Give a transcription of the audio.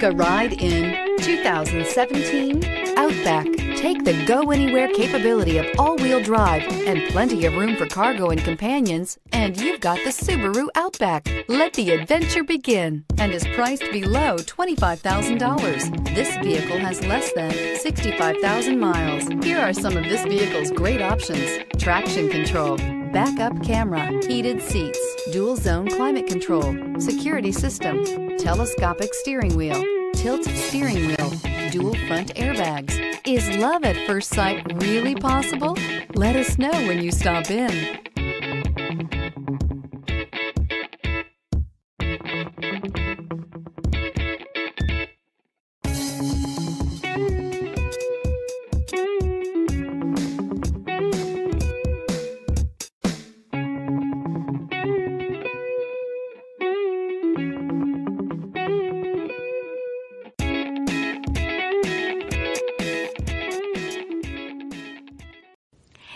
Take a ride in 2017 Outback. Take the go anywhere capability of all wheel drive and plenty of room for cargo and companions, and you've got the Subaru Outback. Let the adventure begin and is priced below $25,000. This vehicle has less than 65,000 miles. Here are some of this vehicle's great options traction control, backup camera, heated seats, dual zone climate control, security system, telescopic steering wheel, tilt steering wheel, dual front airbags. Is love at first sight really possible? Let us know when you stop in.